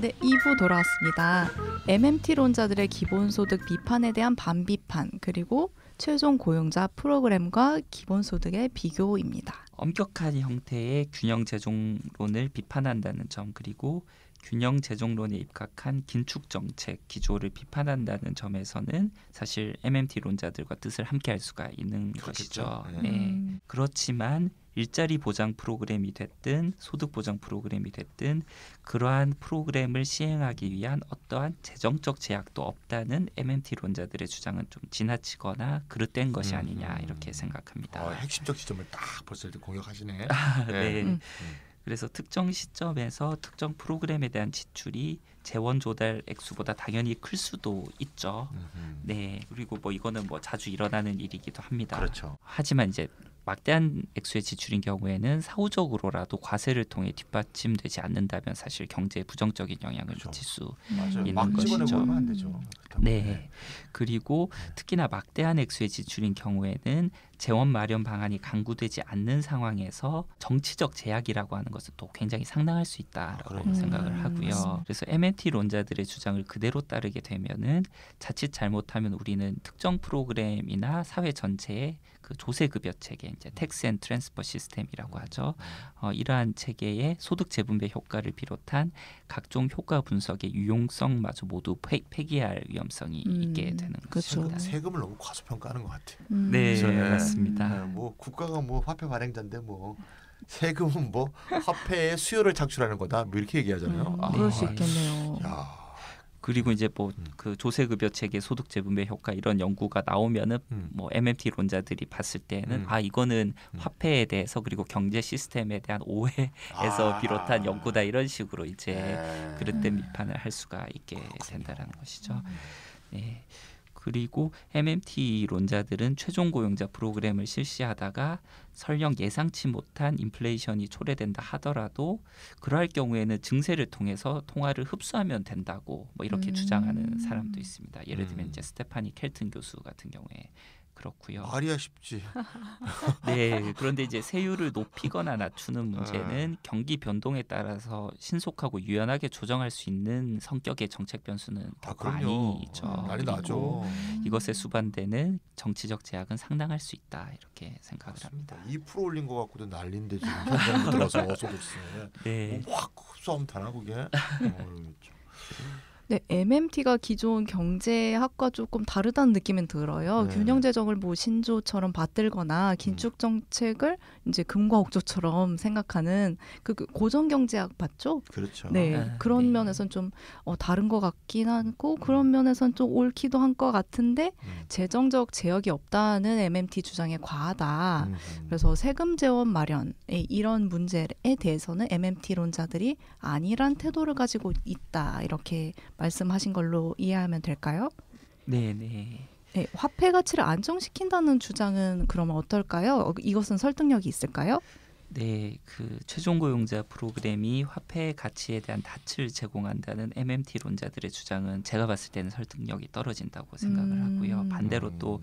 네, 2부 돌아왔습니다. MMT론자들의 기본소득 비판에 대한 반비판, 그리고 최종 고용자 프로그램과 기본소득의 비교입니다. 엄격한 형태의 균형 재정론을 비판한다는 점 그리고 균형 재정론에 입각한 긴축 정책 기조를 비판한다는 점에서는 사실 MMT론자들과 뜻을 함께할 수가 있는 그렇겠죠. 것이죠. 네. 네. 음. 그렇지만 일자리 보장 프로그램이 됐든 소득 보장 프로그램이 됐든 그러한 프로그램을 시행하기 위한 어떠한 재정적 제약도 없다는 MMT론자들의 주장은 좀 지나치거나 그릇된 것이 음, 아니냐 음. 이렇게 생각합니다. 어, 핵심적 지점을 딱 벌써 공격하시네. 네. 음. 그래서 특정 시점에서 특정 프로그램에 대한 지출이 재원 조달 액수보다 당연히 클 수도 있죠. 음, 네. 그리고 뭐 이거는 뭐 자주 일어나는 일이기도 합니다. 그렇죠. 하지만 이제 막대한 액수의 지출인 경우에는 사후적으로라도 과세를 통해 뒷받침되지 않는다면 사실 경제에 부정적인 영향을 그렇죠. 미칠 수 맞아요. 있는 막 것이죠. 그렇다면. 네. 그리고 특히나 막대한 액수의 지출인 경우에는 재원 마련 방안이 강구되지 않는 상황에서 정치적 제약이라고 하는 것은 또 굉장히 상당할 수 있다라고 아, 그러네요. 생각을 음, 하고요. 맞습니다. 그래서 MMT 론자들의 주장을 그대로 따르게 되면은 자칫 잘못하면 우리는 특정 프로그램이나 사회 전체의 그 조세 급여 체계, 이제 tax and transfer system이라고 하죠. 어, 이러한 체계의 소득 재분배 효과를 비롯한 각종 효과 분석의 유용성마저 모두 폐, 폐기할 위험성이 음, 있게 되는 그렇죠. 것입니다. 세금을 너무 과소평가하는 것 같아요. 음. 네, 예. 맞습니다. 네, 뭐 국가가 뭐 화폐 발행자인데 뭐 세금은 뭐 화폐의 수요를 창출하는 거다. 뭐 이렇게 얘기하잖아요. 음, 아, 그럴 수 있겠네요. 야, 그리고 이제 뭐 음. 그 조세 급여 체계 소득 재분배 효과 이런 연구가 나오면은 음. 뭐 MMT 론자들이 봤을 때는 음. 아 이거는 음. 화폐에 대해서 그리고 경제 시스템에 대한 오해에서 아. 비롯한 연구다 이런 식으로 이제 네. 그릇된 비판을 할 수가 있게 그렇군요. 된다라는 것이죠. 음. 네. 그리고 MMT 론자들은 최종 고용자 프로그램을 실시하다가 설령 예상치 못한 인플레이션이 초래된다 하더라도 그러할 경우에는 증세를 통해서 통화를 흡수하면 된다고 뭐 이렇게 음. 주장하는 사람도 있습니다. 예를 들면 음. 이제 스테파니 켈튼 교수 같은 경우에 그렇고요. 말이야 쉽지. 네. 그런데 이제 세율을 높이거나 낮추는 네. 문제는 경기 변동에 따라서 신속하고 유연하게 조정할 수 있는 성격의 정책 변수는 아. 아니죠. 난리 그리고 나죠. 이것에 수반되는 정치적 제약은 상당할 수 있다 이렇게 생각을 맞습니다. 합니다. 2% 올린 거 갖고도 난리인데 지금 들어서 소득세. 네. 뭐확 흡수하면 되나 그게? 어휴, 참. 네, MMT가 기존 경제학과 조금 다르다는 느낌은 들어요. 네. 균형 재정을 뭐 신조처럼 받들거나 긴축 정책을 이제 금과 옥조처럼 생각하는 그, 그 고정 경제학 맞죠? 그렇죠. 네, 아, 그런 네. 면에선 좀 어, 다른 것 같긴 하고 그런 면에선 좀 옳기도 한 것 같은데 음. 재정적 제약이 없다는 MMT 주장에 과하다. 음, 음. 아, 그래서 세금 재원 마련의 이런 문제에 대해서는 MMT론자들이 아니란 태도를 가지고 있다 이렇게 말씀하신 걸로 이해하면 될까요? 네, 네. 네, 화폐 가치를 안정시킨다는 주장은 그러면 어떨까요? 어, 이것은 설득력이 있을까요? 네, 그 최종 고용자 프로그램이 화폐의 가치에 대한 닻을 제공한다는 MMT 론자들의 주장은 제가 봤을 때는 설득력이 떨어진다고 생각을 음. 하고요. 반대로 또 음.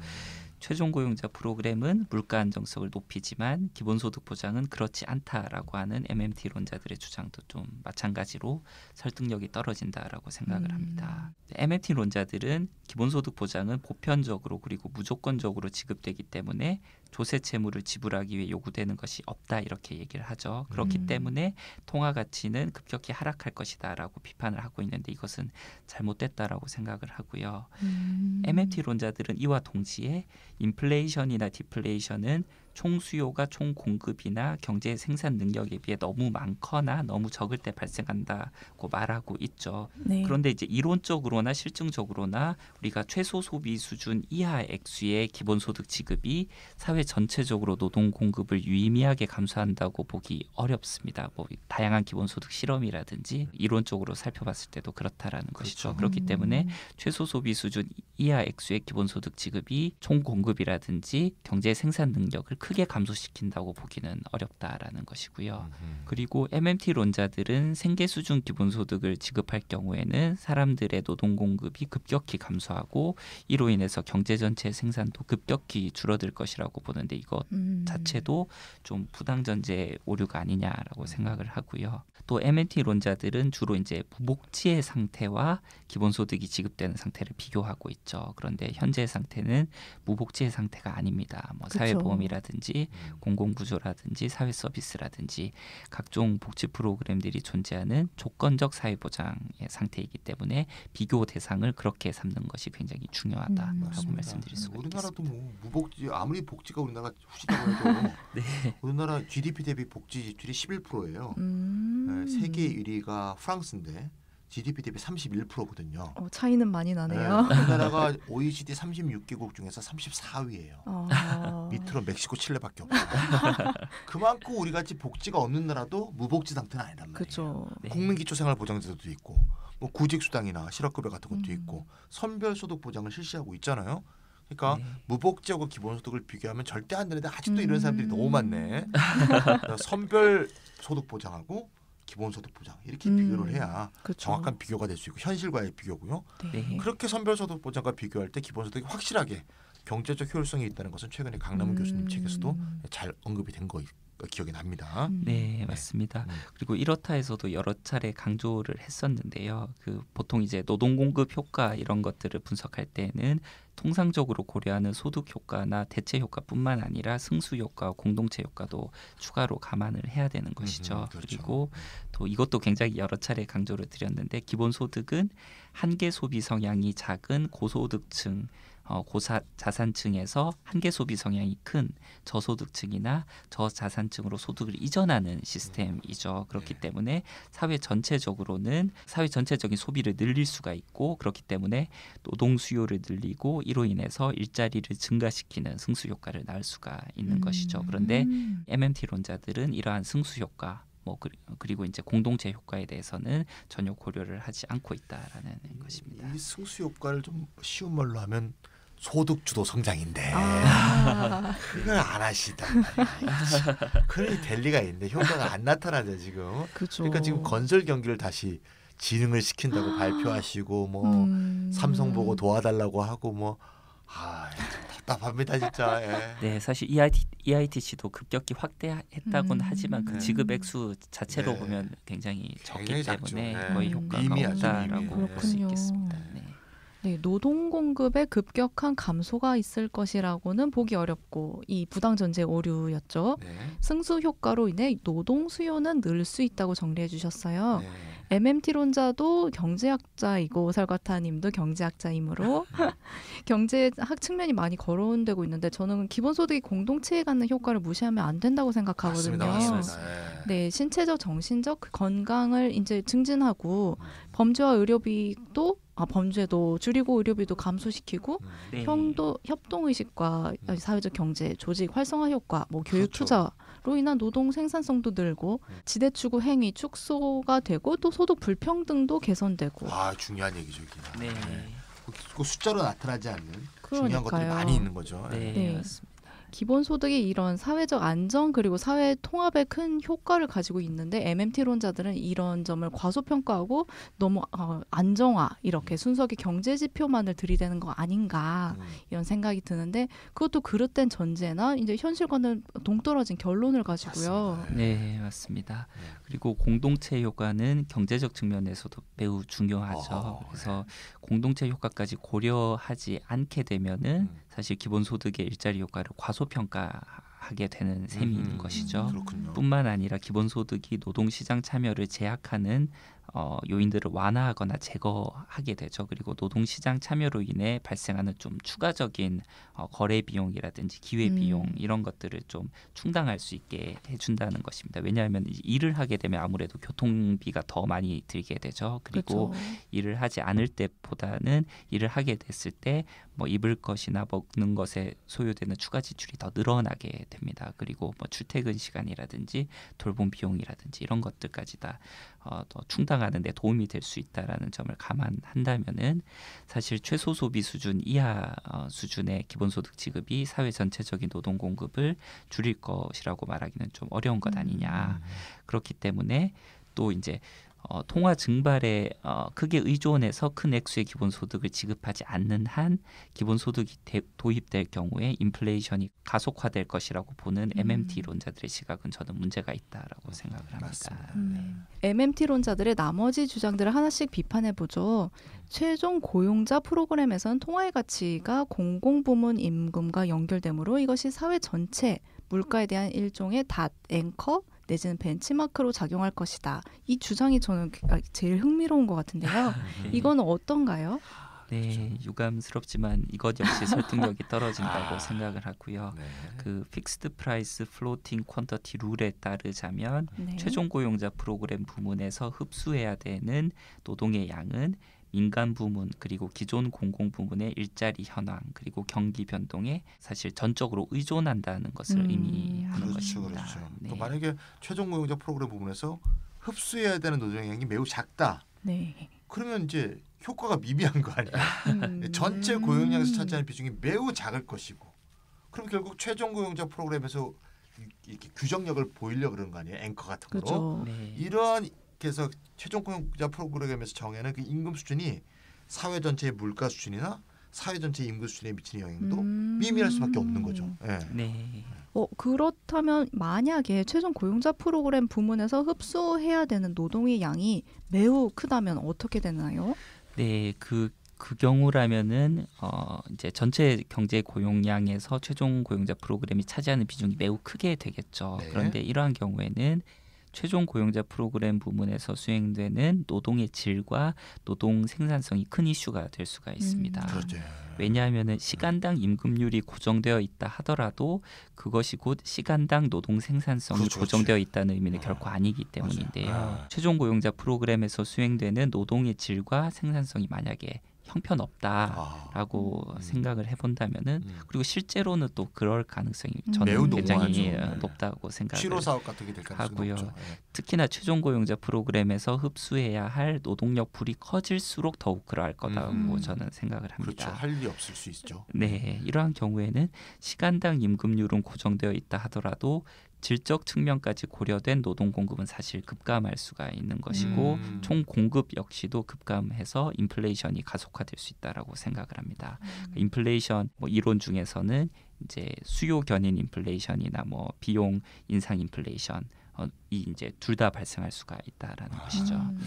최종 고용자 프로그램은 물가 안정성을 높이지만 기본소득 보장은 그렇지 않다라고 하는 MMT 론자들의 주장도 좀 마찬가지로 설득력이 떨어진다라고 생각을 음. 합니다. MMT 론자들은 기본소득 보장은 보편적으로 그리고 무조건적으로 지급되기 때문에 조세 채무를 지불하기 위해 요구되는 것이 없다 이렇게 얘기를 하죠. 그렇기 음. 때문에 통화 가치는 급격히 하락할 것이다라고 비판을 하고 있는데 이것은 잘못됐다라고 생각을 하고요. 음. MMT론자들은 이와 동시에 인플레이션이나 디플레이션은 총 수요가 총 공급이나 경제 생산 능력에 비해 너무 많거나 너무 적을 때 발생한다고 말하고 있죠. 네. 그런데 이제 이론적으로나 실증적으로나 우리가 최소 소비 수준 이하 액수의 기본소득 지급이 사회 전체적으로 노동 공급을 유의미하게 감소한다고 보기 어렵습니다. 뭐 다양한 기본소득 실험이라든지 이론적으로 살펴봤을 때도 그렇다라는 것이죠. 그렇죠. 그렇기 때문에 음. 최소 소비 수준 이하 액수의 기본소득 지급이 총 공급이라든지 경제 생산 능력을 크게 감소시킨다고 보기는 어렵다라는 것이고요. 음. 그리고 MMT론자들은 생계 수준 기본 소득을 지급할 경우에는 사람들의 노동 공급이 급격히 감소하고 이로 인해서 경제 전체 생산도 급격히 줄어들 것이라고 보는데 이것 음. 자체도 좀 부당 전제 오류가 아니냐라고 생각을 하고요. 또 MNT론자들은 주로 이제 무복지의 상태와 기본소득이 지급되는 상태를 비교하고 있죠. 그런데 현재 상태는 무복지의 상태가 아닙니다. 뭐 그쵸. 사회보험이라든지 음. 공공구조라든지 사회 서비스라든지 각종 복지 프로그램들이 존재하는 조건적 사회보장의 상태이기 때문에 비교 대상을 그렇게 삼는 것이 굉장히 중요하다라고 음. 말씀드릴 수가 우리나라도 있겠습니다. 뭐 무복지 아무리 복지가 우리나라가 후지다고 해도 네. 우리나라 GDP 대비 복지 지출이 11%예요. 음. 네, 세계 1위가 프랑스인데 GDP 대비 31%거든요. 어, 차이는 많이 나네요. 우리나라가 OECD 36개국 중에서 34위예요. 어. 밑으로 멕시코, 칠레밖에 없고. 그만큼 우리 같이 복지가 없는 나라도 무복지 상태는 아니란 말이에요. 그죠. 네. 국민기초생활보장제도도 있고 뭐 구직수당이나 실업급여 같은 것도 음. 있고 선별소득 보장을 실시하고 있잖아요. 그러니까 네. 무복지하고 기본소득을 비교하면 절대 안 되는데 아직도 음. 이런 사람들이 너무 많네. 선별 소득 보장하고 기본소득 보장 이렇게 음. 비교를 해야 그죠. 정확한 비교가 될 수 있고 현실과의 비교고요. 네. 그렇게 선별소득 보장과 비교할 때 기본소득이 확실하게 경제적 효율성이 있다는 것은 최근에 강남훈 음. 교수님 책에서도 잘 언급이 된 거 기억이 납니다. 음. 네, 맞습니다. 음. 그리고 이렇다 해서도 여러 차례 강조를 했었는데요. 그 보통 이제 노동 공급 효과 이런 것들을 분석할 때는 통상적으로 고려하는 소득 효과나 대체 효과뿐만 아니라 승수 효과, 공동체 효과도 추가로 감안을 해야 되는 것이죠. 음, 그렇죠. 그리고 또 이것도 굉장히 여러 차례 강조를 드렸는데 기본 소득은 한계 소비 성향이 작은 고소득층 어, 고자산층에서 한계 소비 성향이 큰 저소득층이나 저자산층으로 소득을 이전하는 시스템이죠. 그렇기 네. 때문에 사회 전체적으로는 사회 전체적인 소비를 늘릴 수가 있고 그렇기 때문에 노동 수요를 늘리고 이로 인해서 일자리를 증가시키는 승수 효과를 낳을 수가 있는 것이죠. 그런데 음. MMT론자들은 이러한 승수 효과 뭐 그리- 그리 고 이제 공동체 효과에 대해서는 전혀 고려를 하지 않고 있다라는 것입니다. 이 승수 효과를 좀 쉬운 말로 하면 소득 주도 성장인데 아, 그걸 안 말이야. 그러니 될 리가 있는데 효과가 안 나타나죠 지금. 그죠. 그러니까 지금 건설 경기를 다시 진흥을 시킨다고 발표하시고 뭐 음. 삼성 보고 도와달라고 하고 뭐 아, 답답합니다 진짜. 예. 네, 사실 EIT, EITC도 급격히 확대했다고는 음. 하지만 그 네. 지급 액수 자체로 네. 보면 굉장히 적기 굉장히 작죠. 때문에 네. 거의 음. 효과가 미미하죠, 없다라고. 볼 수. 있겠습니다. 네. 네, 노동 공급의 급격한 감소가 있을 것이라고는 보기 어렵고 이 부당 전제 오류였죠. 네. 승수 효과로 인해 노동 수요는 늘 수 있다고 정리해 주셨어요. 네. MMT론자도 경제학자이고 설과타님도 경제학자이므로 경제학 측면이 많이 거론되고 있는데 저는 기본소득이 공동체에 갖는 효과를 무시하면 안 된다고 생각하거든요. 맞습니다, 맞습니다. 예. 네, 신체적, 정신적 그 건강을 이제 증진하고 음. 범죄와 의료비도 아 범죄도 줄이고 의료비도 감소시키고 음. 네. 형도 협동 의식과 음. 사회적 경제, 조직 활성화 효과, 뭐 교육 그렇죠. 투자로 인한 노동 생산성도 늘고 음. 지대 추구 행위 축소가 되고 또 소득 불평등도 개선되고 아 중요한 얘기죠 이게. 네. 그- 그 숫자로 나타나지 않는 중요한 것들이 그러니까요. 많이 있는 거죠. 네, 네. 맞습니다. 기본소득이 이런 사회적 안정 그리고 사회 통합에 큰 효과를 가지고 있는데 MMT론자들은 이런 점을 과소평가하고 너무 어, 안정화 이렇게 순수하게 경제 지표만을 들이대는 거 아닌가 음. 이런 생각이 드는데 그것도 그릇된 전제나 이제 현실과는 동떨어진 결론을 가지고요. 맞습니다. 네, 맞습니다. 네. 그리고 공동체 효과는 경제적 측면에서도 매우 중요하죠. 어허, 그래서 공동체 효과까지 고려하지 않게 되면은 음. 사실 기본소득의 일자리 효과를 과소평가하게 되는 셈이 있는 음, 것이죠. 그렇군요. 뿐만 아니라 기본소득이 노동시장 참여를 제약하는 어, 요인들을 완화하거나 제거하게 되죠. 그리고 노동시장 참여로 인해 발생하는 좀 추가적인 어, 거래 비용이라든지 기회 음. 비용 이런 것들을 좀 충당할 수 있게 해준다는 것입니다. 왜냐하면 이- 일을 하게 되면 아무래도 교통비가 더 많이 들게 되죠. 그리고 그렇죠. 일을 하지 않을 때보다는 일을 하게 됐을 때 뭐 입을 것이나 먹는 것에 소요되는 추가 지출이 더 늘어나게 됩니다. 그리고 뭐 출퇴근 시간이라든지 돌봄 비용이라든지 이런 것들까지 다 어, 더 충당 을 향상하는 데 도움이 될 수 있다라는 점을 감안한다면은 사실 최소 소비 수준 이하 어, 수준의 기본소득 지급이 사회 전체적인 노동 공급을 줄일 것이라고 말하기는 좀 어려운 것 아니냐. 그렇기 때문에 또 이제 어, 통화 증발에 어, 크게 의존해서 큰 액수의 기본소득을 지급하지 않는 한 기본소득이 대, 도입될 경우에 인플레이션이 가속화될 것이라고 보는 음. MMT론자들의 시각은 저는 문제가 있다라고 생각을 합니다. 맞습니다. 음. MMT론자들의 나머지 주장들을 하나씩 비판해 보죠. 최종 고용자 프로그램에선 통화의 가치가 공공부문 임금과 연결되므로 이것이 사회 전체 물가에 대한 일종의 닻 앵커 내지는 벤치마크로 작용할 것이다. 이 주장이 저는 제일 흥미로운 것 같은데요. 이건 어떤가요? 네, 유감스럽지만 이것 역시 설득력이 떨어진다고 아. 생각을 하고요. 네. 그 fixed price floating quantity rule에 따르자면 네. 최종 고용자 프로그램 부문에서 흡수해야 되는 노동의 양은 민간 부문 그리고 기존 공공 부문의 일자리 현황 그리고 경기 변동에 사실 전적으로 의존한다는 것을 음. 의미하는 그렇죠, 것입니다. 그렇죠. 네. 또 만약에 최종 고용자 프로그램 부분에서 흡수해야 되는 노동량이 매우 작다. 네. 그러면 이제 효과가 미미한 거 아니에요? 음. 전체 고용량에서 차지하는 비중이 매우 작을 것이고, 그럼 결국 최종 고용자 프로그램에서 이- 이렇게 규정력을 보이려 그러는 거 아니에요? 앵커 같은 거로. 그렇죠. 네. 이러한 그래서 최종 고용자 프로그램에서 정하는 그 임금 수준이 사회 전체의 물가 수준이나 사회 전체의 임금 수준에 미치는 영향도 음. 미미할 수밖에 없는 거죠. 예. 네. 어, 그렇다면 만약에 최종 고용자 프로그램 부문에서 흡수해야 되는 노동의 양이 매우 크다면 어떻게 되나요? 네, 그, 그 경우라면은 어 이제 전체 경제 고용량에서 최종 고용자 프로그램이 차지하는 비중이 매우 크게 되겠죠. 네. 그런데 이러한 경우에는 최종 고용자 프로그램 부문에서 수행되는 노동의 질과 노동 생산성이 큰 이슈가 될 수가 있습니다. 음. 그렇죠. 왜냐하면은 시간당 임금률이 고정되어 있다 하더라도 그것이 곧 시간당 노동 생산성이 그렇죠, 고정되어 있다는 의미는 어. 결코 아니기 때문인데요. 맞아요. 최종 고용자 프로그램에서 수행되는 노동의 질과 생산성이 만약에 형편없다라고 아, 음. 생각을 해본다면은 음. 그리고 실제로는 또 그럴 가능성이 음. 저는 매우 굉장히. 어, 네. 높다고 생각을 취로 사업 같은 게될 가능성이 하고요. 높죠. 예. 특히나 최종 고용자 프로그램에서 흡수해야 할 노동력 풀이 커질수록 더욱 그러할 거다고 음. 저는 생각을 합니다. 그렇죠. 할 일이 없을 수 있죠. 네, 이러한 경우에는 시간당 임금률은 고정되어 있다 하더라도 질적 측면까지 고려된 노동 공급은 사실 급감할 수가 있는 것이고 음. 총 공급 역시도 급감해서 인플레이션이 가속화될 수 있다라고 생각을 합니다. 인플레이션 뭐 이론 중에서는 이제 수요 견인 인플레이션이나 뭐 비용 인상 인플레이션 어, 이 이제 둘 다 발생할 수가 있다라는 아. 것이죠. 음.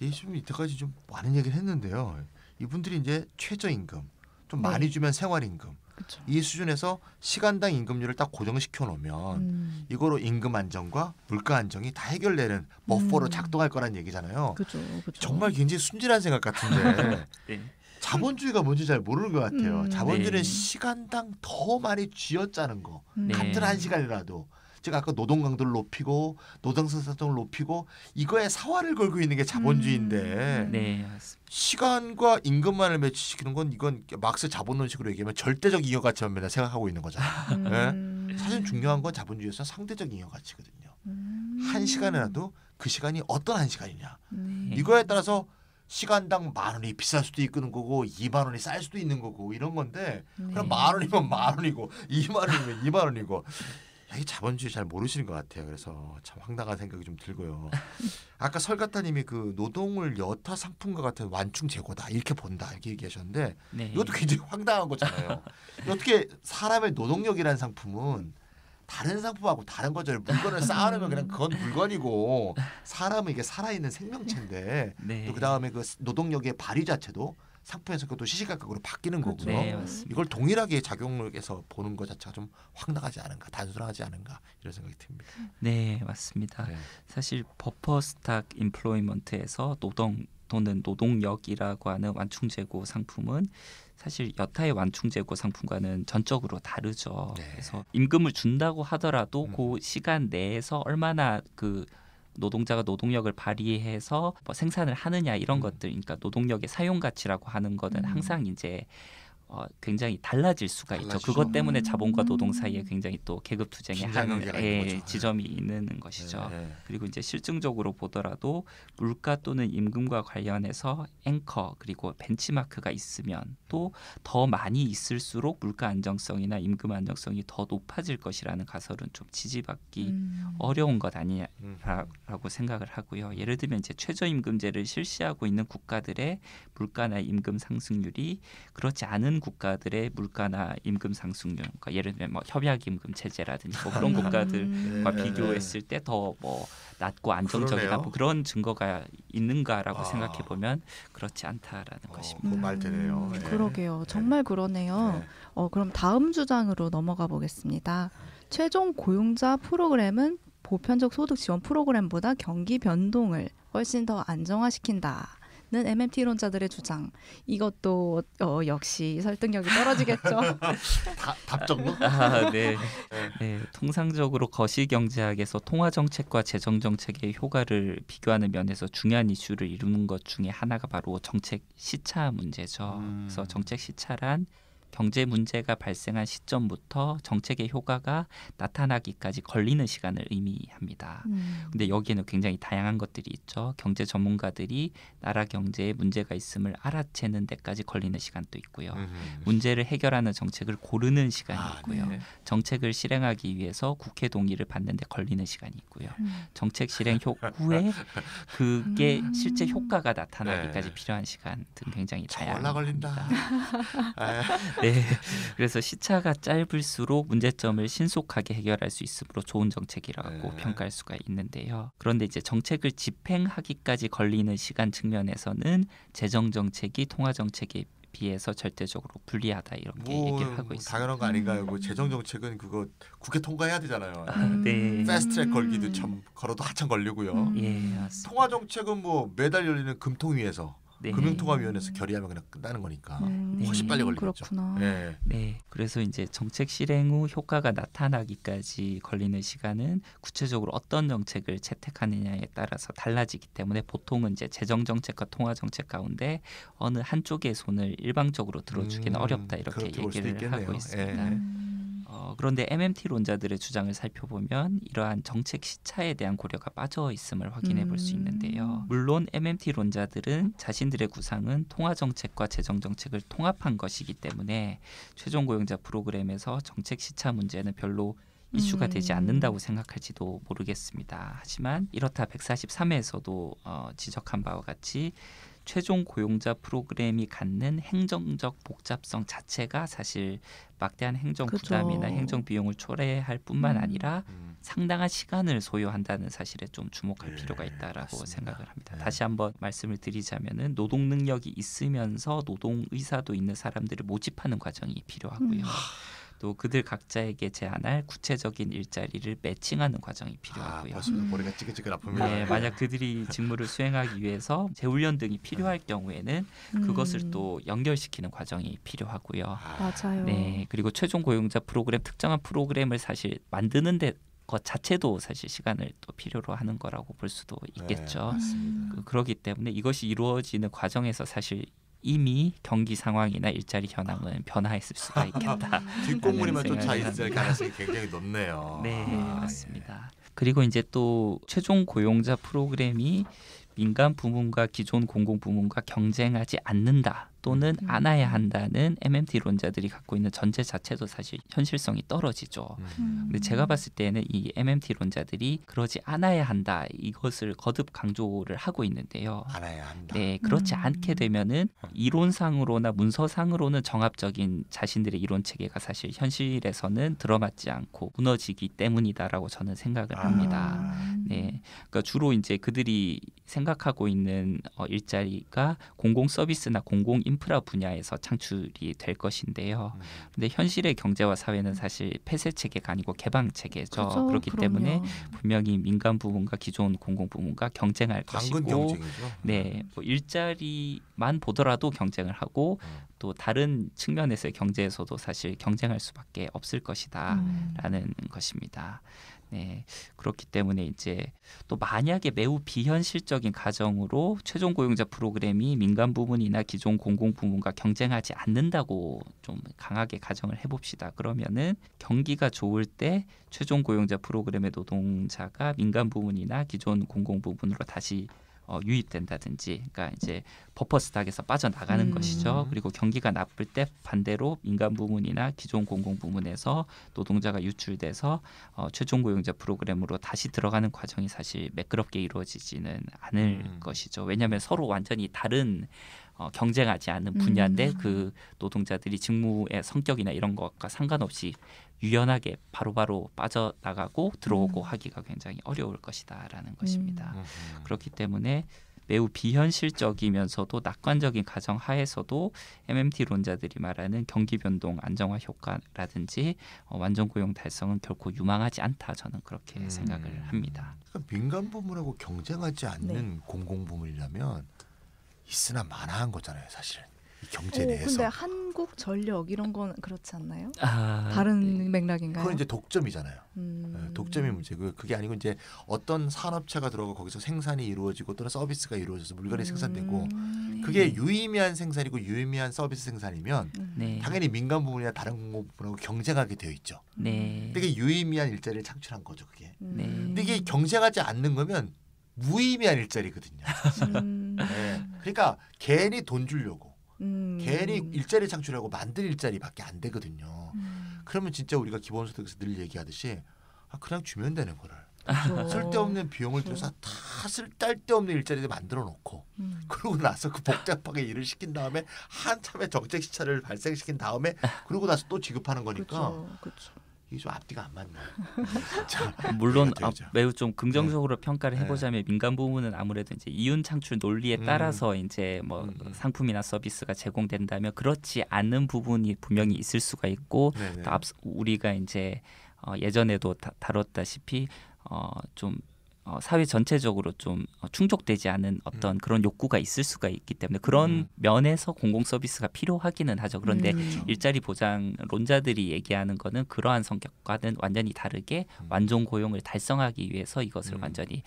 이 지금 이때까지 좀 많은 얘기를 했는데요. 이분들이 이제 최저임금 좀 네. 많이 주면 생활임금 그렇죠. 이 수준에서 시간당 임금률을 딱 고정시켜 놓으면 음. 이거로 임금 안정과 물가 안정이 다 해결되는 버퍼로 음. 작동할 거란 얘기잖아요. 그죠, 그죠. 정말 굉장히 순진한 생각 같은데 네. 자본주의가 뭔지 잘 모르는 것 같아요. 음. 자본주의는 네. 시간당 더 많이 쥐어짜는 거. 음. 네. 같은 한 시간이라도 제가 아까 노동 강도를 높이고 노동 생산성을 높이고 이거에 사활을 걸고 있는 게 자본주의인데 음. 네. 시간과 임금만을 매치시키는 건 이건 막스 자본론식으로 얘기하면 절대적 잉여 가치만 맨날 생각하고 있는 거잖아요. 음. 사실 중요한 건 자본주의에서 상대적 잉여 가치거든요. 음. 한 시간이라도 그 시간이 어떤 한 시간이냐. 네. 이거에 따라서 시간당 만 원이 비쌀 수도 있는 거고 이만 원이 쌀 수도 있는 거고 이런 건데 네. 그럼 만 원이면 만 원이고 이만 원이면 이만 원이고 야, 이 자본주의 잘 모르시는 것 같아요. 그래서 참 황당한 생각이 좀 들고요. 아까 설가타님이 그 노동을 여타 상품과 같은 완충 재고다 이렇게 본다 이렇게 얘기하셨는데 네. 이것도 굉장히 황당한 거잖아요. 어떻게 사람의 노동력이라는 상품은 다른 상품하고 다른 거죠. 물건을 쌓아놓으면 그냥 그건 물건이고 사람은 이게 살아있는 생명체인데 네. 또그 다음에 그 노동력의 발휘 자체도 상품에서 그것도 시시각각으로 바뀌는 거고요. 네. 이걸 동일하게 작용을 해서 보는 것 자체가 좀 황당하지 않은가, 단순하지 않은가 이런 생각이 듭니다. 네, 맞습니다. 네. 사실 버퍼 스탁 임플로이먼트에서 노동 또는 노동력이라고 하는 완충 재고 상품은 사실 여타의 완충 재고 상품과는 전적으로 다르죠. 네. 그래서 임금을 준다고 하더라도 음. 그 시간 내에서 얼마나 그 노동자가 노동력을 발휘해서 뭐 생산을 하느냐 이런 음. 것들, 그러니까 노동력의 사용 가치라고 하는 거는 음. 항상 이제 어, 굉장히 달라질 수가 있죠. 달라지죠. 그것 때문에 자본과 음. 노동 사이에 굉장히 또 계급 투쟁의 한 예. 지점이 있는 것이죠. 네, 네. 그리고 이제 실증적으로 보더라도 물가 또는 임금과 관련해서 앵커 그리고 벤치마크가 있으면 또 더 많이 있을수록 물가 안정성이나 임금 안정성이 더 높아질 것이라는 가설은 좀 지지받기 음. 어려운 것 음. 아니라고 생각을 하고요. 예를 들면 이제 최저임금제를 실시하고 있는 국가들의 물가나 임금 상승률이 그렇지 않은 국가들의 물가나 임금 상승률, 그러니까 예를 들면 뭐 협약 임금 체제라든지 뭐 그런 음. 국가들과 네, 비교했을 때 더 뭐 낮고 안정적이다. 뭐 그런 증거가 있는가라고 아. 생각해 보면 그렇지 않다라는 어, 것입니다. 그거 말 되네요. 음, 네. 그러게요. 정말 그러네요. 네. 어, 그럼 다음 주장으로 넘어가 보겠습니다. 최종 고용자 프로그램은 보편적 소득 지원 프로그램보다 경기 변동을 훨씬 더 안정화시킨다. 는 MMT론자들의 주장. 이것도 어, 역시 설득력이 떨어지겠죠. 다, 답정너? 아, 네. 네. 네, 통상적으로 거시경제학에서 통화 정책과 재정 정책의 효과를 비교하는 면에서 중요한 이슈를 이루는 것 중에 하나가 바로 정책 시차 문제죠. 음. 그래서 정책 시차란 경제 문제가 발생한 시점부터 정책의 효과가 나타나기까지 걸리는 시간을 의미합니다. 음. 근데 여기에는 굉장히 다양한 것들이 있죠. 경제 전문가들이 나라 경제에 문제가 있음을 알아채는 데까지 걸리는 시간도 있고요. 음흠. 문제를 해결하는 정책을 고르는 시간이 아, 있고요. 네. 정책을 실행하기 위해서 국회 동의를 받는 데 걸리는 시간이 있고요. 음. 정책 실행 효, 후에 그게 음. 실제 효과가 나타나기까지 네. 필요한 시간 등 굉장히 다양합니다. 걸린다. 아, 네, 그래서 시차가 짧을수록 문제점을 신속하게 해결할 수 있으므로 좋은 정책이라고 네. 평가할 수가 있는데요. 그런데 이제 정책을 집행하기까지 걸리는 시간 측면에서는 재정 정책이 통화 정책에 비해서 절대적으로 불리하다 이렇게 뭐, 얘기를 하고 뭐 있습니다. 당연한 거 아닌가요? 음. 그 재정 정책은 그거 국회 통과해야 되잖아요. 네. 패스트트랙 걸기도 참 걸어도 한참 걸리고요. 음. 예, 맞습니다. 통화 정책은 뭐 매달 열리는 금통위에서 네. 금융통화위원회에서 결의하면 그냥 끝나는 거니까 음, 훨씬 빨리 걸리겠죠. 그렇구나. 네. 네, 그래서 이제 정책 실행 후 효과가 나타나기까지 걸리는 시간은 구체적으로 어떤 정책을 채택하느냐에 따라서 달라지기 때문에 보통은 이제 재정 정책과 통화 정책 가운데 어느 한쪽의 손을 일방적으로 들어주기는 음, 어렵다 이렇게 얘기를 하고. 있습니다. 예. 음. 어, 그런데 MMT론자들의 주장을 살펴보면 이러한 정책 시차에 대한 고려가 빠져 있음을 확인해 볼수 음. 있는데요. 물론 MMT론자들은 자신들의 구상은 통화 정책과 재정 정책을 통합한 것이기 때문에 최종 고용자 프로그램에서 정책 시차 문제는 별로 이슈가 되지 음. 않는다고 생각할지도 모르겠습니다. 하지만 이렇다 143회에서도 어, 지적한 바와 같이 최종 고용자 프로그램이 갖는 행정적 복잡성 자체가 사실 막대한 행정 그죠. 부담이나 행정 비용을 초래할 뿐만 음. 아니라 음. 상당한 시간을 소요한다는 사실에 좀 주목할 네, 필요가 있다라고 맞습니다. 생각을 합니다. 네. 다시 한번 말씀을 드리자면은 노동 능력이 있으면서 노동 의사도 있는 사람들을 모집하는 과정이 필요하고요. 음. 또 그들 각자에게 제안할 구체적인 일자리를 매칭하는 과정이 아, 필요하고요. 벌써 음. 머리가 찌글찌글 아픕니다. 네, 만약 그들이 직무를 수행하기 위해서 재훈련 등이 필요할 경우에는 그것을 음. 또 연결시키는 과정이 필요하고요. 아, 맞아요. 네, 그리고 최종 고용자 프로그램 특정한 프로그램을 사실 만드는 데 것 자체도 사실 시간을 또 필요로 하는 거라고 볼 수도 있겠죠. 네, 맞습니다. 음. 그, 그렇기 때문에 이것이 이루어지는 과정에서 사실 이미 경기 상황이나 일자리 현황은 변화했을 수가 있겠다. 뒷공무니만 라는 쫓아 있을. 가능성이 굉장히 높네요. 네, 아, 맞습니다. 그리고 이제 또 최종 고용자 프로그램이 민간 부문과 기존 공공 부문과 경쟁하지 않는다 또는 음. 안아야 한다는 MMT론자들이 갖고 있는 전제 자체도 사실 현실성이 떨어지죠. 음. 음. 근데 제가 봤을 때는 이 MMT론자들이 그러지 않아야 한다 이것을 거듭 강조를 하고 있는데요. 알아야 한다. 네, 그렇지 음. 않게 되면은 이론상으로나 문서상으로는 정합적인 자신들의 이론 체계가 사실 현실에서는 들어맞지 않고 무너지기 때문이다라고 저는 생각을 합니다. 아. 네, 그러니까 주로 이제 그들이 생각하고 있는 어, 일자리가 공공 서비스나 공공 인 프라 분야에서 창출이 될 것인데요. 음. 근데 현실의 경제와 사회는 사실 폐쇄 체계가 아니고 개방 체계죠. 그죠? 그렇기 그럼요. 때문에 분명히 민간 부문과 기존 공공 부문과 경쟁할 당근 것이고, 경쟁이죠. 네, 뭐 일자리만 보더라도 경쟁을 하고 음. 또 다른 측면에서의 경제에서도 사실 경쟁할 수밖에 없을 것이다. 음. 라는 것입니다. 네, 그렇기 때문에 이제 또 만약에 매우 비현실적인 가정으로 최종 고용자 프로그램이 민간 부문이나 기존 공공 부문과 경쟁하지 않는다고 좀 강하게 가정을 해봅시다. 그러면은 경기가 좋을 때 최종 고용자 프로그램의 노동자가 민간 부문이나 기존 공공 부문으로 다시 어, 유입된다든지, 그러니까 이제 버퍼 스탁에서 빠져나가는 음. 것이죠. 그리고 경기가 나쁠 때 반대로 민간 부문이나 기존 공공 부문에서 노동자가 유출돼서 어, 최종 고용자 프로그램으로 다시 들어가는 과정이 사실 매끄럽게 이루어지지는 않을 음. 것이죠. 왜냐하면 서로 완전히 다른 어, 경쟁하지 않는 분야인데 음. 그 노동자들이 직무의 성격이나 이런 것과 상관없이 유연하게 바로바로 빠져나가고 들어오고 음. 하기가 굉장히 어려울 것이다라는 것입니다. 음. 그렇기 때문에 매우 비현실적이면서도 낙관적인 가정 하에서도 MMT론자들이 말하는 경기 변동 안정화 효과라든지 어, 완전 고용 달성은 결코 유망하지 않다 저는 그렇게 음. 생각을 합니다. 그러니까 민간 부문하고 경쟁하지 않는 네. 공공 부문이라면 있으나 마나한 거잖아요, 사실. 이 경제 오, 내에서. 근데 한국 전력 이런 건 그렇지 않나요? 아, 다른 맥락인가요? 그건 이제 독점이잖아요. 음. 네, 독점이 문제고 그게 아니고 이제 어떤 산업체가 들어가 거기서 생산이 이루어지고 또는 서비스가 이루어져서 물건이 생산되고 음. 그게 유의미한 생산이고 유의미한 서비스 생산이면 음. 네, 당연히 민간 부문이나 다른 공공 부문하고 경쟁하게 되어 있죠. 네, 근데 이게 유의미한 일자리를 창출한 거죠, 그게. 네. 근데 이게 경쟁하지 않는 거면 무의미한 일자리거든요. 음. 네. 그러니까 괜히 돈 주려고 음. 괜히 일자리 창출하고 만들 일자리밖에 안 되거든요. 음. 그러면 진짜 우리가 기본소득에서 늘 얘기하듯이 아, 그냥 주면 되는 거를 그렇죠. 쓸데없는 비용을 그렇죠. 들여서 다 쓸데없는 일자리를 만들어 놓고 음. 그러고 나서 그 복잡하게 일을 시킨 다음에 한참의 정책 시차를 발생시킨 다음에 그러고 나서 또 지급하는 거니까 그렇죠. 그렇죠. 이게 좀 앞뒤가 안. 진짜. 물론 아. 매우 좀 긍정적으로 평가를 네. 해보자면 민간 부문은 아무래도 이제 이윤 창출 논리에 음. 따라서 이제 뭐 음, 음. 상품이나 서비스가 제공된다면 그렇지 않은 부분이 분명히 있을 수가 있고 네네. 또 앞서 우리가 이제 어, 예전에도 다, 다뤘다시피 어, 좀 어, 사회 전체적으로 좀 어, 충족되지 않은 어떤 그런 욕구가 있을 수가 있기 때문에 그런 음. 면에서 공공 서비스가 필요하기는 하죠. 그런데 음. 일자리 보장론자들이 얘기하는 거는 그러한 성격과는 완전히 다르게 음. 완전 고용을 달성하기 위해서 이것을 음. 완전히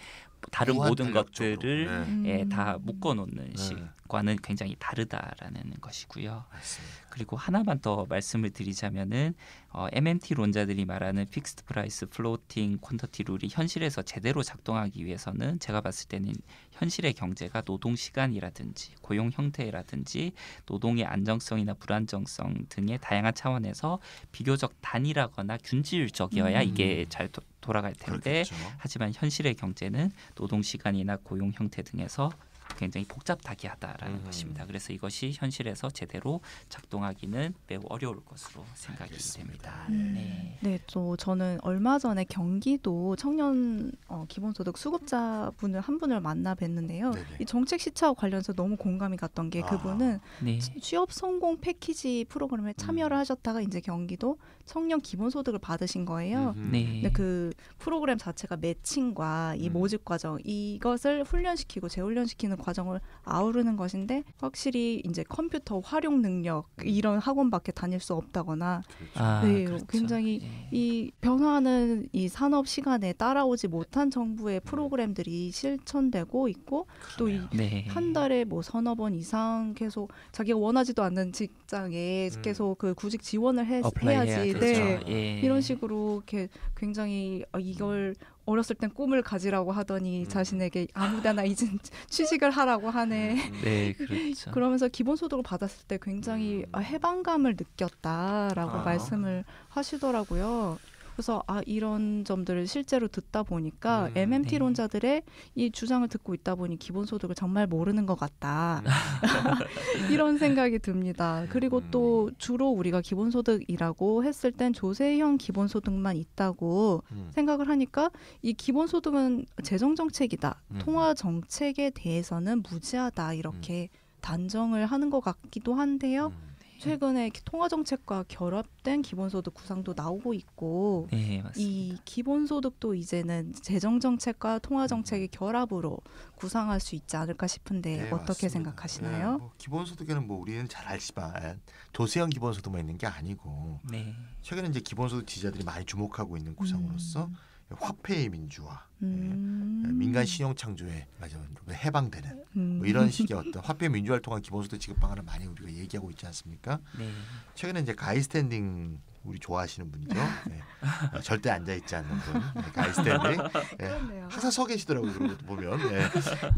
다른 모든. 것들을 네. 예, 음. 다 묶어놓는 네. 식과는 굉장히 다르다라는 것이고요. 맞습니다. 그리고 하나만 더 말씀을 드리자면은 어, MMT론자들이 말하는 fixed price floating quantity rule이 현실에서 제대로 작동하기 위해서는 제가 봤을 때는 현실의 경제가 노동 시간이라든지 고용 형태라든지 노동의 안정성이나 불안정성 등의 다양한 차원에서 비교적 단일하거나 균질적이어야 음. 이게 잘 도, 돌아갈 텐데 그렇겠죠. 하지만 현실의 경제는 노동 시간이나 고용 형태 등에서 굉장히 복잡하게하다라는 음. 것입니다. 그래서 이것이 현실에서 제대로 작동하기는 매우 어려울 것으로 생각이 알겠습니다. 됩니다. 네. 네, 또 저는 얼마 전에 경기도 청년 어, 기본소득 수급자 분을 한 분을 만나 뵀는데요. 네네. 이 정책 시차와 관련해서 너무 공감이 갔던 게 아. 그분은 네. 취업 성공 패키지 프로그램에 참여를 음. 하셨다가 이제 경기도 청년 기본소득을 받으신 거예요. 네. 근데 그 프로그램 자체가 매칭과 이 음. 모집 과정 이것을 훈련시키고 재훈련시키는 과정을 아우르는 것인데 확실히 이제 컴퓨터 활용 능력 이런 학원 밖에 다닐 수 없다거나 그렇죠. 아, 네, 그렇죠. 굉장히 네. 이 변화하는 이 산업 시간에 따라오지 못한 음. 정부의 프로그램들이 실천되고 있고 또이 그러네요. 네. 한 달에 뭐 서너 번 이상 계속 자기가 원하지도 않는 직장에 음. 계속 그 구직 지원을 해. 해야 네. 되죠. 예. 이런 식으로 이렇게 굉장히 어, 이걸 어렸을 땐 꿈을 가지라고 하더니 음. 자신에게 아무데나 이젠 취직을 하라고 하네. 음. 네, 그렇죠. 그러면서 기본소득을 받았을 때 굉장히 음. 아, 해방감을 느꼈다라고 아. 말씀을 하시더라고요. 그래서 아 이런 점들을 실제로 듣다 보니까 음, MMT론자들의 이 주장을 듣고 있다 보니 기본소득을 정말 모르는 것 같다 이런 생각이 듭니다. 그리고 음. 또 주로 우리가 기본소득이라고 했을 땐 조세형 기본소득만 있다고 음. 생각을 하니까 이 기본소득은 재정 정책이다. 음. 통화 정책에 대해서는 무지하다. 이렇게 단정을 하는 것 같기도 한데요. 음. 최근에 통화 정책과 결합된 기본소득 구상도 나오고 있고 네, 맞습니다. 이 기본소득도 이제는 재정 정책과 통화 음. 정책의 결합으로 구상할 수 있지 않을까 싶은데 네, 어떻게 맞습니다. 생각하시나요? 네, 뭐 기본소득에는 뭐 우리는 잘 알지만 조세형 기본소득만 있는 게 아니고 네. 최근에 이제 기본소득 지지자들이 많이 주목하고 있는 구상으로서 음. 화폐의 민주화, 음. 예, 민간 신용 창조에 해방되는 음. 뭐 이런 식의 어떤 화폐 민주화를 통한 기본소득 지급 방안을 많이 우리가 얘기하고 있지 않습니까? 네. 최근에 이제 가이 스탠딩 우리 좋아하시는 분이죠. 네. 어, 절대 앉아 있지 않는 분, 네, 가이 스탠딩. 예. 그렇네요. 항상 서 계시더라고요. 그런 것도 보면 예.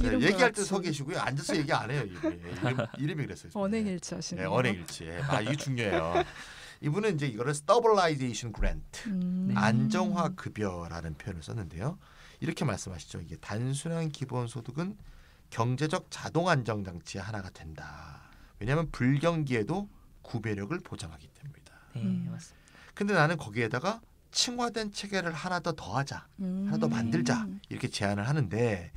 이름과 얘기할 때. 서 계시고요. 앉아서 얘기 안 해요. 이름이, 이름, 이름이 그랬어요. 언행일치 네. 언행일치. 예. 아, 이게 중요해요. 이분은 이제 이거를 stabilization grant, 음. 안정화 급여라는 표현을 썼는데요. 이렇게 말씀하시죠. 이게 단순한 기본 소득은 경제적 자동 안정 장치의 하나가 된다. 왜냐하면 불경기에도 구배력을 보장하기 때문이다. 네, 음. 맞습니다. 근데 나는 거기에다가 층화된 체계를 하나 더 더하자, 음. 하나 더 만들자 이렇게 제안을 하는데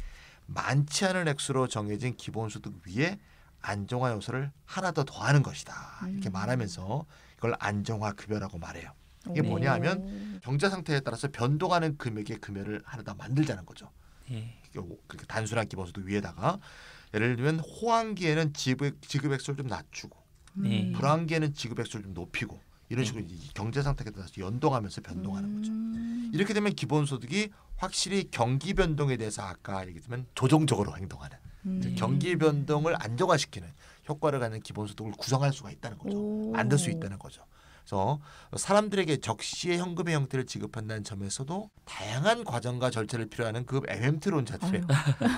많지 않은 액수로 정해진 기본소득 위에 안정화 요소를 하나 더 더하는 것이다. 이렇게 음. 말하면서 이걸 안정화 급여라고 말해요. 이게 오. 뭐냐 하면 경제 상태에 따라서 변동하는 금액의 금여를 하나 더 만들자는 거죠. 네. 그렇게 단순한 기본소득 위에다가 예를 들면 호황기에는 지급 지급 액수를 좀 낮추고 네. 음. 불황기에는 지급 액수를 좀 높이고 이런 네. 식으로 이 경제 상태에 따라서 연동하면서 변동하는 거죠. 음. 이렇게 되면 기본소득이 확실히 경기 변동에 대해서 아까 얘기했지만 조정적으로 행동하는 음. 경기 변동을 안정화시키는 효과를 갖는 기본소득을 구성할 수가 있다는 거죠. 오. 만들 수 있다는 거죠. 그래서 사람들에게 적시의 현금의 형태를 지급한다는 점에서도 다양한 과정과 절차를 필요하는 그 MMT론자들의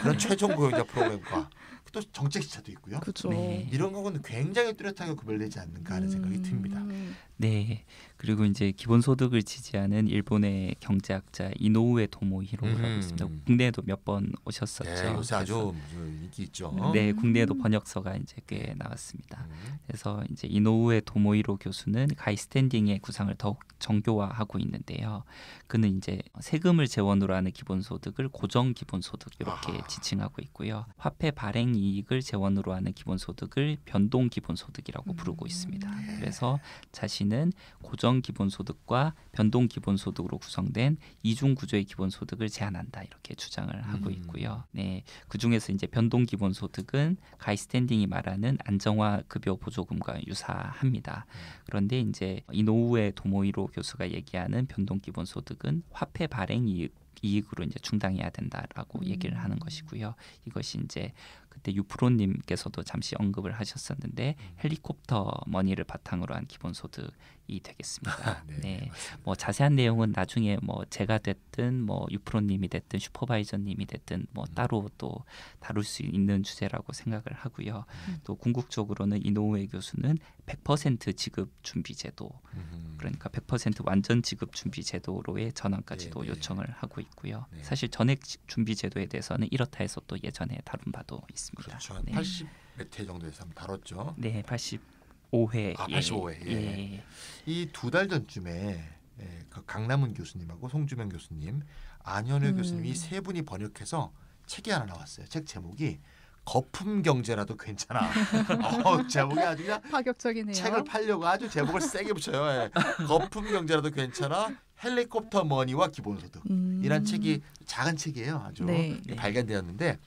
그런 최종 고용자 프로그램과 또 정책 시차도 있고요. 그죠. 네. 이런 거는 굉장히 뚜렷하게 구별되지 않는가 하는 생각이 듭니다. 음. 네. 그리고 이제 기본소득을 지지하는 일본의 경제학자 이노우에 도모히로라고 음. 있습니다. 국내에도 몇 번 오셨었죠. 네, 요새 아주 인기 있죠. 네, 음. 국내에도 번역서가 이제 꽤 나왔습니다. 음. 그래서 이제 이노우에 도모히로 교수는 가이 스탠딩의 구상을 더욱 정교화하고 있는데요. 그는 이제 세금을 재원으로 하는 기본소득을 고정 기본소득 이렇게 아하. 지칭하고 있고요. 화폐 발행 이익을 재원으로 하는 기본소득을 변동 기본소득이라고 음. 부르고 있습니다. 네. 그래서 자신은 고정 기본소득과 변동 기본소득으로 구성된 이중 구조의 기본소득을 제한한다 이렇게 주장을 하고 음. 있고요. 네, 그 중에서 이제 변동 기본소득은 가이 스탠딩이 말하는 안정화 급여 보조금과 유사합니다. 그런데 이제 이노우에 도모이로 교수가 얘기하는 변동 기본소득은 화폐 발행 이익 이익으로 이제 충당해야 된다라고 음. 얘기를 하는 것이고요. 이것이 이제 그때 유프로님께서도 잠시 언급을 하셨었는데 음. 헬리콥터 머니를 바탕으로 한 기본소득이 되겠습니다. 네, 네. 맞습니다. 뭐 자세한 내용은 나중에 뭐 제가 됐든 뭐 유프로님이 됐든 슈퍼바이저님이 됐든 뭐 음. 따로 또 다룰 수 있는 주제라고 생각을 하고요. 음. 또 궁극적으로는 이노우에 교수는 100% 지급 준비 제도 음. 그러니까 100% 완전 지급 준비 제도로의 전환까지도 네, 네. 요청을 하고 있고요. 네. 사실 전액 지- 준비 제도에 대해서는 이렇다 해서 또 예전에 다룬 바도 있습니다. 그렇죠. 한 네. 80몇 회 정도에서 한번 다뤘죠. 네, 85회. 아, 85회, 예. 이두 달 전쯤에 예, 그 강남은 교수님하고 송주명 교수님, 안현우 음. 교수님 이 세 분이 번역해서 책이 하나 나왔어요. 책 제목이 거품 경제라도 괜찮아. 어, 제목이 아주 그냥 파격적이네요. 책을 팔려고 아주 제목을 세게 붙여요. 예. 거품 경제라도 괜찮아. 헬리콥터 머니와 기본소득. 음. 이란 책이 작은 책이에요. 아주 네. 네. 발간되었는데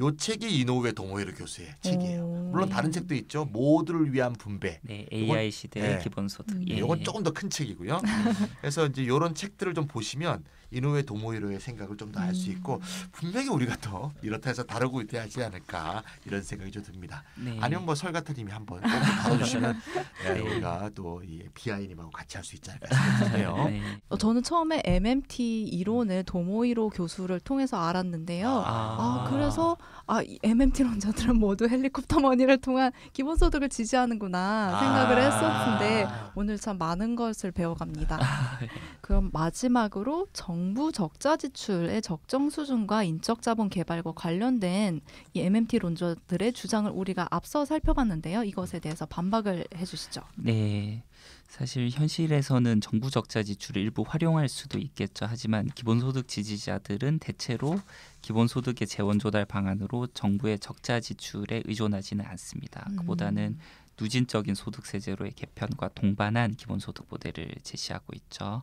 요 책이 이노우에 동호회로 교수의 책이에요. 오. 물론 다른 책도 있죠. 모두를 위한 분배. 네, AI 시대의 네. 기본소득. 음. 예. 이건 조금 더 큰 책이고요. 그래서 이제 이런 책들을 좀 보시면 이노우에 도모히로의 생각을 좀 더 알수 음. 있고 분명히 우리가 더 이렇다 해서 다루고 있어야 하지 않을까 이런 생각이 좀 듭니다. 네. 아니면 뭐 설가타님이 한번 다뤄주시면 네, 네. 우리가 또 이 비아이님하고 같이 할 수 있지 않을까 생각해요. 네. 어, 저는 처음에 MMT 이론을 도모이로 교수를 통해서 알았는데요. 아, 그래서 아, 이 MMT론자들은 모두 헬리콥터 머니를 통한 기본소득을 지지하는구나 생각을 아. 했었는데 오늘 참 많은 것을 배워갑니다. 그럼 마지막으로 정부 적자 지출의 적정 수준과 인적 자본 개발과 관련된 이 MMT 론저들의 주장을 우리가 앞서 살펴봤는데요. 이것에 대해서 반박을 해 주시죠. 네. 사실 현실에서는 정부 적자 지출을 일부 활용할 수도 있겠죠. 하지만 기본소득 지지자들은 대체로 기본소득의 재원 조달 방안으로 정부의 적자 지출에 의존하지는 않습니다. 음. 그보다는 누진적인 소득세 제로의 개편과 동반한 기본소득 모델을 제시하고 있죠.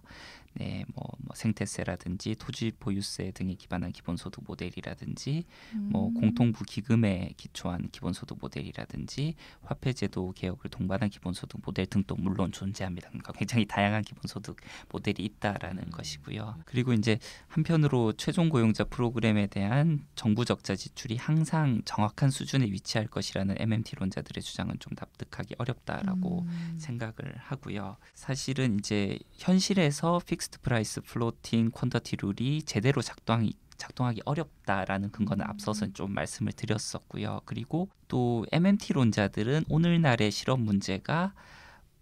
네, 뭐, 뭐 생태세라든지 토지 보유세 등에 기반한 기본소득 모델이라든지 뭐 음. 공통부 기금에 기초한 기본소득 모델이라든지 화폐제도 개혁을 동반한 기본소득 모델 등도 물론 존재합니다. 그러니까 굉장히 다양한 기본소득 모델이 있다라는 것이고요. 그리고 이제 한편으로 최종 고용자 프로그램에 대한 정부 적자 지출이 항상 정확한 수준에 위치할 것이라는 MMT론자들의 주장은 좀 납득하기 어렵다라고 음. 생각을 하고요. 사실은 이제 현실에서 fixed price floating quantity rule이 제대로 작동하기 작동하기 어렵다라는 근거는 음. 앞서서 좀 말씀을 드렸었고요. 그리고 또 MMT론자들은 오늘날의 실업 문제가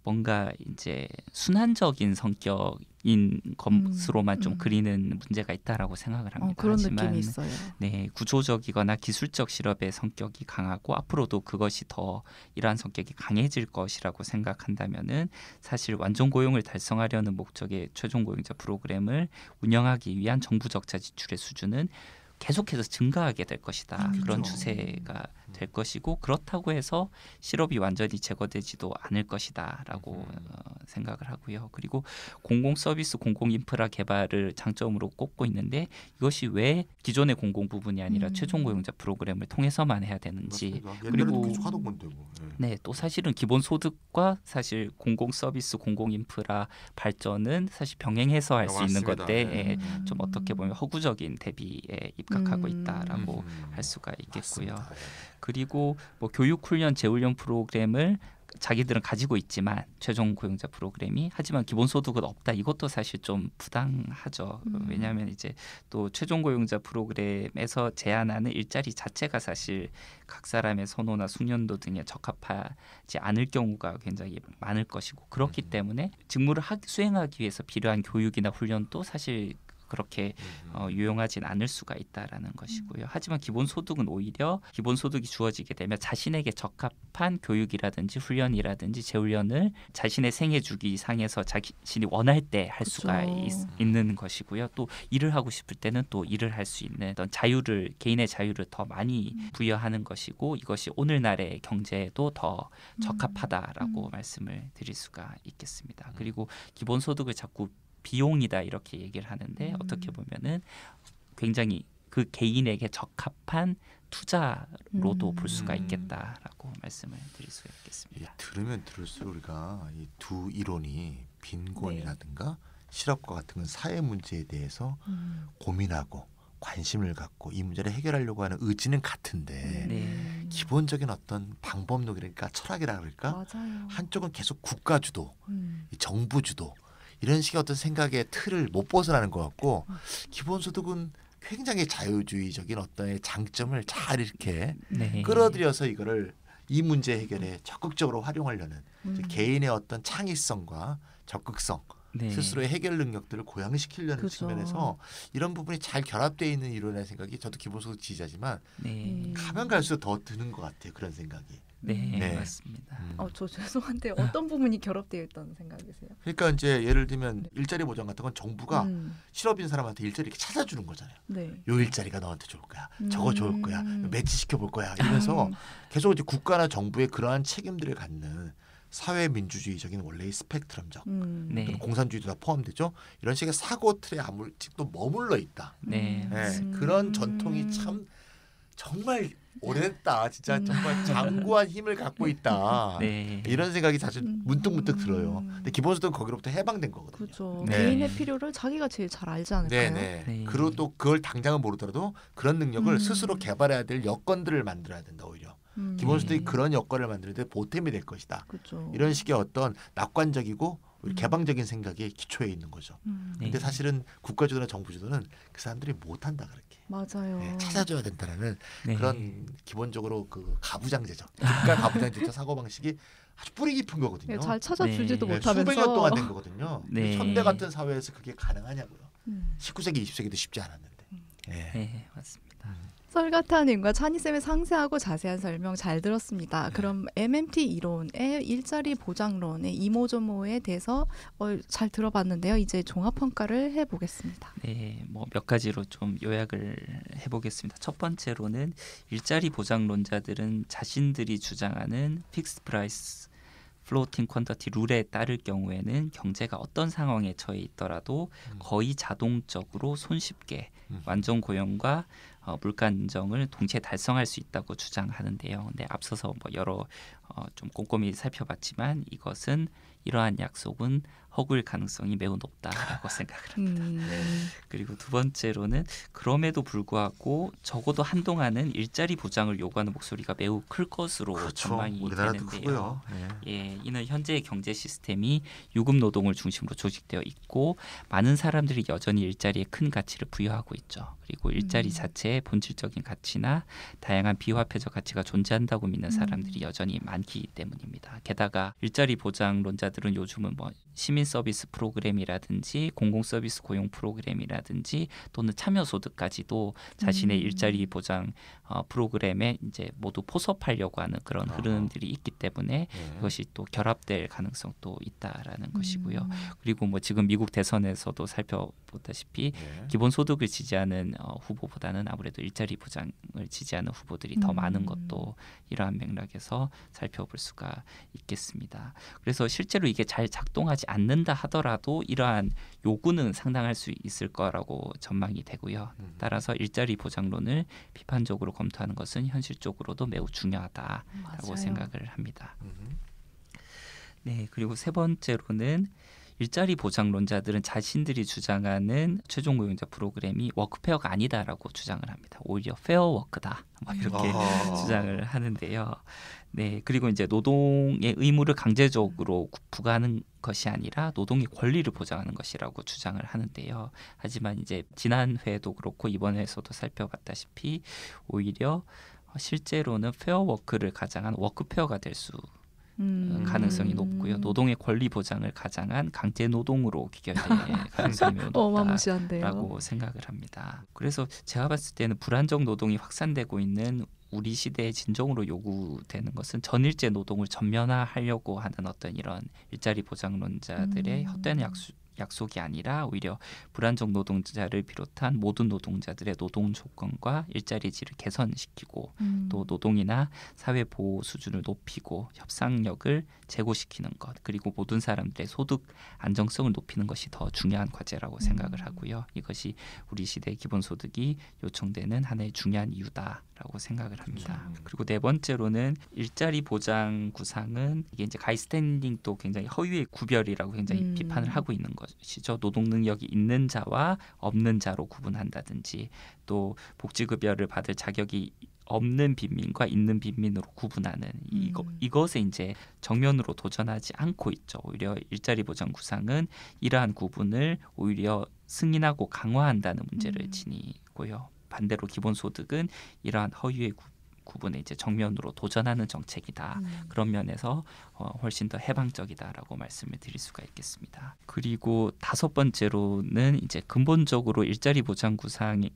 뭔가 이제 순환적인 성격인 것으로만 좀 음. 그리는 문제가 있다라고 생각을 합니다. 어, 그런 하지만 느낌이 있어요. 네, 구조적이거나 기술적 실업의 성격이 강하고 앞으로도 그것이 더 이러한 성격이 강해질 것이라고 생각한다면은 사실 완전 고용을 달성하려는 목적의 최종 고용자 프로그램을 운영하기 위한 정부 적자 지출의 수준은 계속해서 증가하게 될 것이다. 음, 그런 그렇죠. 추세가 될 것이고 그렇다고 해서 실업이 완전히 제거되지도 않을 것이다라고 음. 어, 생각을 하고요. 그리고 공공 서비스, 공공 인프라 개발을 장점으로 꼽고 있는데 이것이 왜 기존의 공공 부분이 아니라 음. 최종 고용자 프로그램을 통해서만 해야 되는지 맞습니다. 그리고- 뭐. 예. 네, 또 사실은 기본 소득과 사실 공공 서비스, 공공 인프라 발전은 사실 병행해서 할 수 있는. 건데 네. 예, 좀 어떻게 보면 허구적인 대비에 입각하고 음. 있다라고 음. 할 수가 있겠고요. 맞습니다. 예. 그리고 뭐 교육 훈련 재훈련 프로그램을 자기들은 가지고 있지만 최종 고용자 프로그램이 하지만 기본 소득은 없다. 이것도 사실 좀 부당하죠. 음. 왜냐하면 이제 또 최종 고용자 프로그램에서 제한하는 일자리 자체가 사실 각 사람의 선호나 숙련도 등에 적합하지 않을 경우가 굉장히 많을 것이고 그렇기 음. 때문에 직무를 하, 수행하기 위해서 필요한 교육이나 훈련도 사실 그렇게 음. 어, 유용하진 않을 수가 있다라는 것이고요. 하지만 기본 소득은 오히려 기본 소득이 주어지게 되면 자신에게 적합한 교육이라든지 훈련이라든지 재훈련을 자신의 생애 주기 상에서 자신이 원할 때 할 수가. 있, 는 것이고요. 또 일을 하고 싶을 때는 또 일을 할 수 있는 어떤 자유를 개인의 자유를 더 많이 부여하는 것이고 이것이 오늘날의 경제에도 더 적합하다라고 음. 말씀을 드릴 수가 있겠습니다. 그리고 기본 소득을 자꾸 비용이다 이렇게 얘기를 하는데 음. 어떻게 보면은 굉장히 그 개인에게 적합한 투자로도 음. 볼 수가 음. 있겠다라고 말씀을 드릴 수 예, 있겠습니다. 들으면 들을수록 우리가 이 두 이론이 빈곤이라든가 실업과 같은 건 사회 문제에 대해서 음. 고민하고 관심을 갖고 이 문제를 해결하려고 하는 의지는 같은데 네. 기본적인 어떤 방법론이랄까 철학이라 그럴까 맞아요. 한쪽은 계속 국가 주도, 음. 이 정부 주도 이런 식의 어떤 생각의 틀을 못 벗어나는 것 같고 기본소득은 굉장히 자유주의적인 어떤 장점을 잘 이렇게 네. 끌어들여서 이거를 이 문제 해결에 적극적으로 활용하려는 음. 개인의 어떤 창의성과 적극성 네. 스스로의 해결 능력들을 고양시키려는 그죠. 측면에서 이런 부분이 잘 결합되어 있는 이론의 생각이 저도 기본소득 지지자지만 네. 음. 가면 갈수록 더 드는 것 같아요 그런 생각이. 네. 네. 맞습니다. 음. 어, 저 죄송한데 어떤 부분이 결합되어 있다는 생각이세요? 그러니까 이제 예를 들면 일자리 보장 같은 건 정부가 음. 실업인 사람한테 일자리 이렇게 찾아주는 거잖아요. 네. 요 일자리가 너한테 좋을 거야. 저거 좋을 거야. 음. 매치시켜 볼 거야. 이러면서 음. 계속 이제 국가나 정부의 그러한 책임들을 갖는 사회 민주주의적인 원래의 스펙트럼적 음. 네. 공산주의도 다 포함되죠. 이런 식의 사고 틀에 아무튼 머물러 있다. 네. 네, 음. 그런 전통이 참 정말 오래됐다. 진짜 음. 정말 장구한 힘을 갖고 있다. 네. 이런 생각이 사실 음. 문득문득 들어요. 근데 기본소득은 거기로부터 해방된 거거든요. 그죠. 네. 개인의 필요를 자기가 제일 잘 알지 않을까요? 네네. 네. 그리고 또 그걸 당장은 모르더라도 그런 능력을 음. 스스로 개발해야 될 여건들을 만들어야 된다 오히려. 음. 기본소득이 네. 그런 여건을 만드는데 보탬이 될 것이다. 그죠. 이런 식의 어떤 낙관적이고 우리 음. 개방적인 생각에 기초해 있는 거죠. 음. 네. 근데 사실은 국가주도나 정부주도는 그 사람들이 못한다 그렇게. 맞아요. 네, 찾아줘야 된다는 네. 그런 기본적으로 그 가부장제적, 국가 가부장제적 사고 방식이 아주 뿌리 깊은 거거든요. 네, 잘 찾아주지도 네. 네, 못하면서 수백 년 동안 된 거거든요. 네. 현대 같은 사회에서 그게 가능하냐고요. 음. 19세기, 20세기도 쉽지 않았는데. 네. 네, 맞습니다. 설가타님과 찬이쌤의 상세하고 자세한 설명 잘 들었습니다. 네. 그럼 MMT 이론의 일자리 보장론의 이모저모에 대해서 어, 잘 들어봤는데요. 이제 종합평가를 해보겠습니다. 네, 뭐 몇 가지로 좀 요약을 해보겠습니다. 첫 번째로는 일자리 보장론자들은 자신들이 주장하는 fixed price floating quantity rule에 따를 경우에는 경제가 어떤 상황에 처해 있더라도 음. 거의 자동적으로 손쉽게 음. 완전 고용과 어, 물가 안정을 동시에 달성할 수 있다고 주장하는데요. 근데 앞서서 뭐 여러 어, 좀 꼼꼼히 살펴봤지만 이것은 이러한 약속은 허구일 가능성이 매우 높다라고 생각을 합니다. 음. 그리고 두 번째로는 그럼에도 불구하고 적어도 한동안은 일자리 보장을 요구하는 목소리가 매우 클 것으로 그렇죠. 전망이 우리나라도 되는데요. 크고요. 예. 예, 이는 현재의 경제 시스템이 유급 노동을 중심으로 조직되어 있고 많은 사람들이 여전히 일자리에 큰 가치를 부여하고 있죠. 그리고 일자리 음. 자체의 본질적인 가치나 다양한 비화폐적 가치가 존재한다고 믿는 음. 사람들이 여전히 많기 때문입니다. 게다가 일자리 보장론자들은 요즘은 뭐 시민 서비스 프로그램이라든지 공공 서비스 고용 프로그램이라든지 또는 참여 소득까지도 자신의 음. 일자리 보장 어, 프로그램에 이제 모두 포섭하려고 하는 그런 아하. 흐름들이 있기 때문에 예. 그것이 또 결합될 가능성도 있다라는 것이고요. 음. 그리고 뭐 지금 미국 대선에서도 살펴보다시피 예. 기본 소득을 지지하는 어, 후보보다는 아무래도 일자리 보장을 지지하는 후보들이 더 음. 많은 것도 이러한 맥락에서 살펴볼 수가 있겠습니다. 그래서 실제로 이게 잘 작동하지 않는 다 하더라도 이러한 요구는 상당할 수 있을 거라고 전망이 되고요. 음. 따라서 일자리 보장론을 비판적으로 검토하는 것은 현실적으로도 매우 중요하다라고 맞아요. 생각을 합니다. 음. 네, 그리고 세 번째로는 일자리 보장론자들은 자신들이 주장하는 최종 고용자 프로그램이 워크페어가 아니다라고 주장을 합니다. 오히려 페어워크다. 뭐 이렇게 아하. 주장을 하는데요. 네, 그리고 이제 노동의 의무를 강제적으로 구- 부과하는 것이 아니라 노동의 권리를 보장하는 것이라고 주장을 하는데요. 하지만 이제 지난 회에도 그렇고 이번 회에서도 살펴봤다시피 오히려 어, 실제로는 fair work를 가장한 workfare가 될수 음. 가능성이 높고요. 노동의 권리 보장을 가장한 강제 노동으로 귀결될 가능성이. 높다라고 생각을 합니다. 그래서 제가 봤을 때는 불안정 노동이 확산되고 있는 우리 시대의 진정으로 요구되는 것은 전일제 노동을 전면화하려고 하는 어떤 이런 일자리 보장론자들의 음. 헛된 약속 약속이 아니라 오히려 불안정 노동자를 비롯한 모든 노동자들의 노동 조건과 일자리 질을 개선시키고 음. 또 노동이나 사회 보호 수준을 높이고 협상력을 제고시키는 것 그리고 모든 사람들의 소득 안정성을 높이는 것이 더 중요한 과제라고 생각을 음. 하고요. 이것이 우리 시대의 기본 소득이 요청되는 하나의 중요한 이유다라고 생각을 합니다. 그렇죠. 그리고 네 번째로는 일자리 보장 구상은 이게 이제 가이스탠딩도 굉장히 허위의 구별이라고 굉장히 음. 비판을 하고 있는 것이죠. 노동 능력이 있는 자와 없는 자로 구분한다든지 또 복지급여를 받을 자격이 없는 빈민과 있는 빈민으로 구분하는 이거, 음. 이것에 이제 정면으로 도전하지 않고 있죠. 오히려 일자리 보장 구상은 이러한 구분을 오히려 승인하고 강화한다는 문제를 음. 지니고요. 반대로 기본소득은 이러한 허위의 구, 구분에 이제 정면으로 도전하는 정책이다. 음. 그런 면에서 어, 훨씬 더 해방적이다라고 말씀을 드릴 수가 있겠습니다. 그리고 다섯 번째로는 이제 근본적으로 일자리 보장 구상의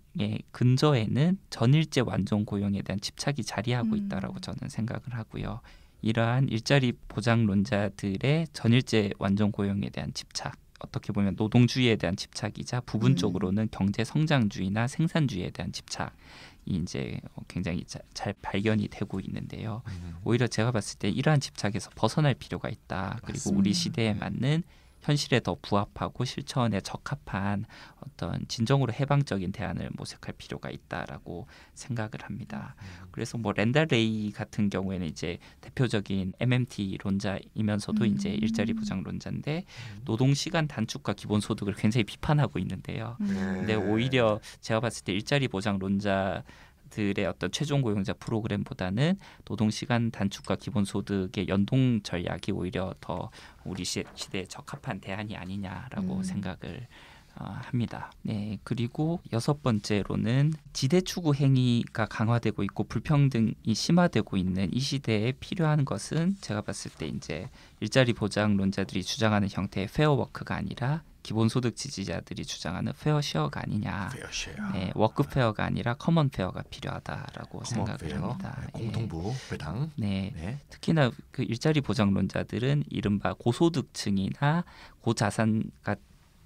근저에는 전일제 완전 고용에 대한 집착이 자리하고 음. 있다라고 저는 생각을 하고요. 이러한 일자리 보장론자들의 전일제 완전 고용에 대한 집착 어떻게 보면 노동주의에 대한 집착이자 부분적으로는 경제 성장주의나 생산주의에 대한 집착 이 이제 어, 굉장히 자, 잘 발견이 되고 있는데요. 음. 오히려 제가 봤을 때 이러한 집착에서 벗어날 필요가 있다. 그리고 우리 맞습니다. 시대에 맞는 현실에 더 부합하고 실천에 적합한 어떤 진정으로 해방적인 대안을 모색할 필요가 있다라고 생각을 합니다. 그래서 뭐 렌달 레이 같은 경우에는 이제 대표적인 MMT 론자이면서도 음. 이제 일자리 보장론자인데 노동 시간 단축과 기본 소득을 굉장히 비판하고 있는데요. 음. 네. 근데 오히려 제가 봤을 때 일자리 보장론자 들의 어떤 최종 고용자 프로그램보다는 노동 시간 단축과 기본 소득의 연동 전략이 오히려 더 우리 시, 시대에 적합한 대안이 아니냐라고 음. 생각을 어, 합니다. 네 그리고 여섯 번째로는 지대 추구 행위가 강화되고 있고 불평등이 심화되고 있는 이 시대에 필요한 것은 제가 봤을 때 이제 일자리 보장론자들이 주장하는 형태의 fair work가 아니라 기본소득 지지자들이 주장하는 fair share가 아니냐. fair share. 네, workfare가 아니라 commonfare가 필요하다라고 생각을. 합니다. 네, 예. 공동부 배당. 네, 네. 특히나 그 일자리 보장론자들은 이른바 고소득층이나 고자산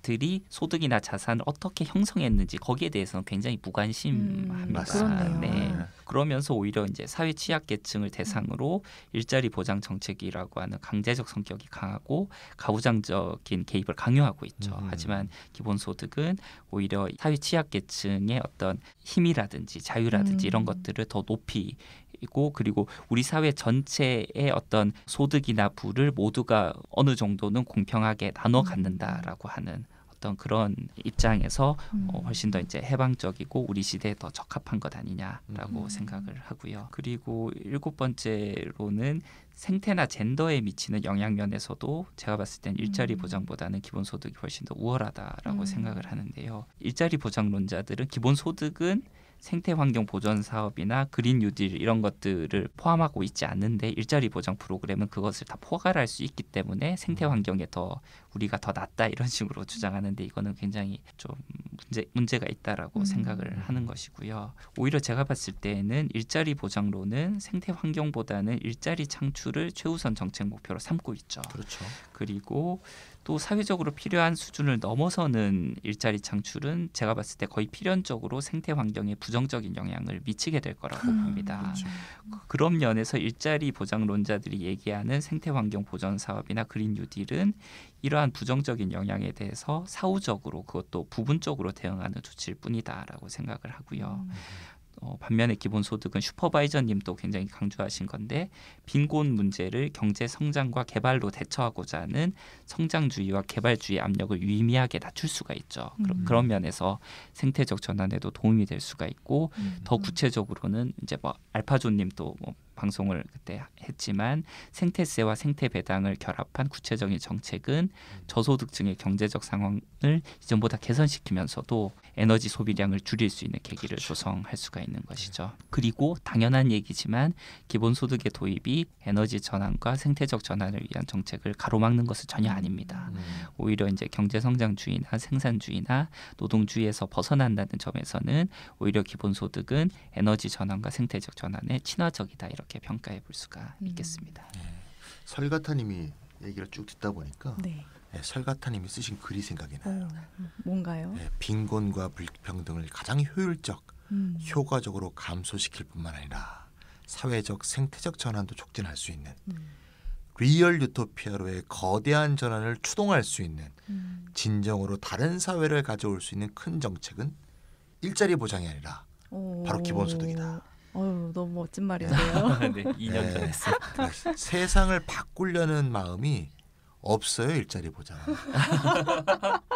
들이 소득이나 자산을 어떻게 형성했는지 거기에 대해서는 굉장히 무관심합니다. 음. 그렇네요. 네. 그러면서 오히려 이제 사회 취약계층을 대상으로 일자리 보장 정책이라고 하는 강제적 성격이 강하고 가부장적인 개입을 강요하고 있죠. 음. 하지만 기본소득은 오히려 사회 취약계층의 어떤 힘이라든지 자유라든지 음. 이런 것들을 더 높이 고 그리고 우리 사회 전체의 어떤 소득이나 부를 모두가 어느 정도는 공평하게 나눠 갖는다라고 하는 어떤 그런 입장에서 음. 어, 훨씬 더 이제 해방적이고 우리 시대에 더 적합한 것 아니냐라고 음. 생각을 하고요. 그리고 일곱 번째로는 생태나 젠더에 미치는 영향 면에서도 제가 봤을 땐 일자리 음. 보장보다는 기본 소득이 훨씬 더 우월하다라고 음. 생각을 하는데요. 일자리 보장론자들은 기본 소득은 생태 환경 보전 사업이나 그린 뉴딜 이런 것들을 포함하고 있지 않는데 일자리 보장 프로그램은 그것을 다 포괄할 수 있기 때문에 생태 환경에 더 우리가 더 낫다 이런 식으로 주장하는데 이거는 굉장히 좀 문제 문제가 있다라고 음. 생각을 하는 것이고요. 오히려 제가 봤을 때는 일자리 보장론은 생태 환경보다는 일자리 창출을 최우선 정책 목표로 삼고 있죠. 그렇죠. 그리고 또 사회적으로 필요한 수준을 넘어서는 일자리 창출은 제가 봤을 때 거의 필연적으로 생태 환경에 부정적인 영향을 미치게 될 거라고 음. 봅니다. 그렇죠. 그런 면에서 일자리 보장론자들이 얘기하는 생태 환경 보전 사업이나 그린 뉴딜은 이러한 부정적인 영향에 대해서 사후적으로 그것도 부분적으로 대응하는 조치일 뿐이다라고 생각을 하고요. 음. 어, 반면에 기본소득은 슈퍼바이저님도 굉장히 강조하신 건데 빈곤 문제를 경제 성장과 개발로 대처하고자 하는 성장주의와 개발주의 압력을 유의미하게 낮출 수가 있죠. 그런 음. 그런 면에서 생태적 전환에도 도움이 될 수가 있고 음. 더 구체적으로는 이제 뭐 알파조님도 뭐 방송을 그때 했지만 생태세와 생태 배당을 결합한 구체적인 정책은 저소득층의 경제적 상황을 이전보다 개선시키면서도 에너지 소비량을 줄일 수 있는 계기를 조성할 수가 있는 것이죠. 그리고 당연한 얘기지만 기본소득의 도입이 에너지 전환과 생태적 전환을 위한 정책을 가로막는 것은 전혀 아닙니다. 음. 오히려 이제 경제 성장주의나 생산주의나 노동주의에서 벗어난다는 점에서는 오히려 기본소득은 에너지 전환과 생태적 전환에 친화적이다 이 렇게 평가해 볼 수가 음. 있겠습니다. 설가타님이 얘기를 쭉 듣다 보니까 네. 네, 설가타님이 쓰신 글이 생각이 나요. 어, 뭔가요? 네, 빈곤과 불평등을 가장 효율적, 음. 효과적으로 감소시킬 뿐만 아니라 사회적, 생태적 전환도 촉진할 수 있는 음. real 유토피아로의 거대한 전환을 추동할 수 있는 음. 진정으로 다른 사회를 가져올 수 있는 큰 정책은 일자리 보장이 아니라 바로 오. 기본소득이다. 어유 너무 멋진 말인데요. 네, 2년 네. 전에 쓴. 그래서 세상을 바꾸려는 마음이 없어요 일자리 보장.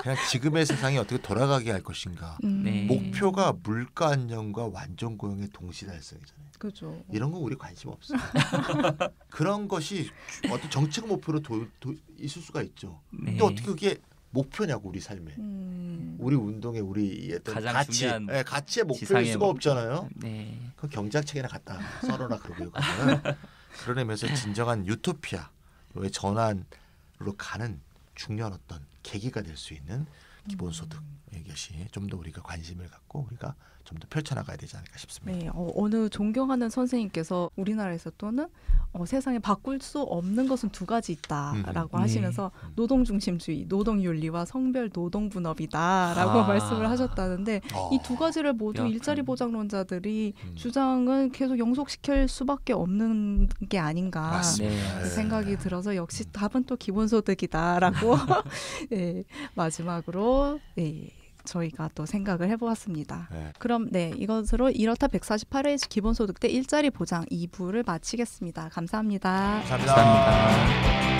그냥 지금의 세상이 어떻게 돌아가게 할 것인가. 음. 네. 목표가 물가 안정과 완전 고용의 동시 달성이잖아요. 그죠. 이런 거 우리 관심 없어요. 그런 것이 어떤 정책 목표로 도, 도, 있을 수가 있죠. 네. 근데 어떻게 그게 목표냐고 우리 삶에. 음. 우리 운동에 우리 어떤 가장 가치, 중요한 예, 가치의 목표일 수가 목표. 없잖아요. 네. 그 경제학책이나 갖다 써라 그러고요. 그거는. 그런 의미에서 진정한 유토피아로의 전환으로 가는 중요한 어떤 계기가 될 수 있는 기본소득 이것이 좀더 우리가 관심을 갖고 우리가 좀 더 펼쳐나가야 되지 않을까 싶습니다. 네, 어, 어느 존경하는 선생님께서 우리나라에서 또는 어, 세상에 바꿀 수 없는 것은 두 가지 있다라고 음, 하시면서 네. 노동 중심주의, 노동 윤리와 성별 노동 분업이다라고 아. 말씀을 하셨다는데 어. 이두 가지를 모두 약간. 일자리 보장론자들이 음. 주장은 계속 영속시킬 수밖에 없는 게 아닌가 맞습니다. 네. 생각이 들어서 역시 답은 또 기본소득이다라고 네, 마지막으로 네, 저희가 또 생각을 해보았습니다. 네. 그럼 네 이것으로 이렇다 148회 기본소득 때 일자리 보장 2부를 마치겠습니다. 감사합니다. 감사합니다. 감사합니다.